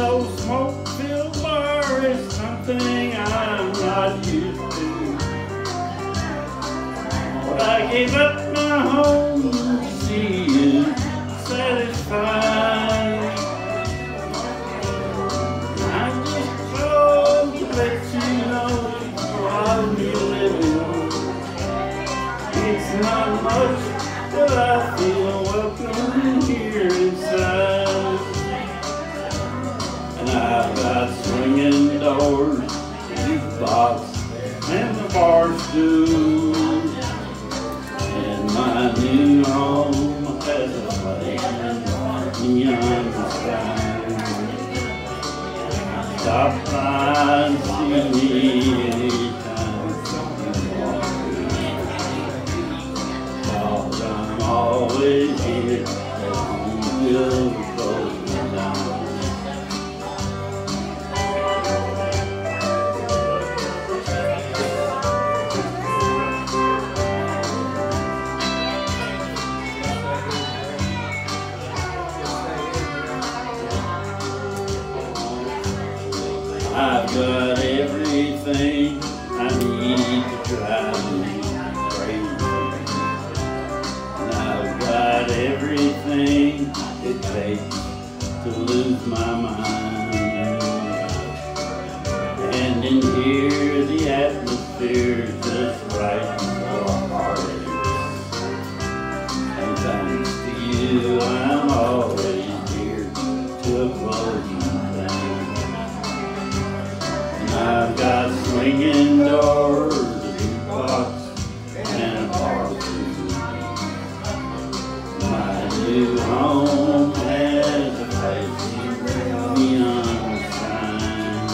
so smoke-filled bar is something I'm not used to. But I gave up my home to see you satisfied. I just called to let you know while you're living. It's not much, but I feel welcome jukebox, and the bar stool. And my new home has a flame neon sign. Stop by and see me anytime. Cause I'm always here I've got everything I need to drive me crazy. And I've got everything it takes to lose my mind. And in here, the atmosphere's just right for a heartache. And thanks to you, I'm always here to a closing swinging doors, a jukebox, and a bar. My new home has a place neon sign.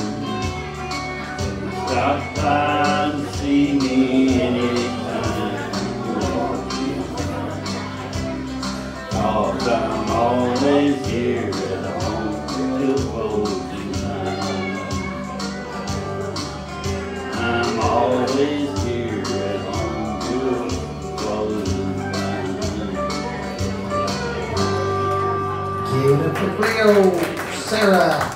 Stop by and see me anytime. Cause I'm always here at home till closing Give it up for Rio, Sarah.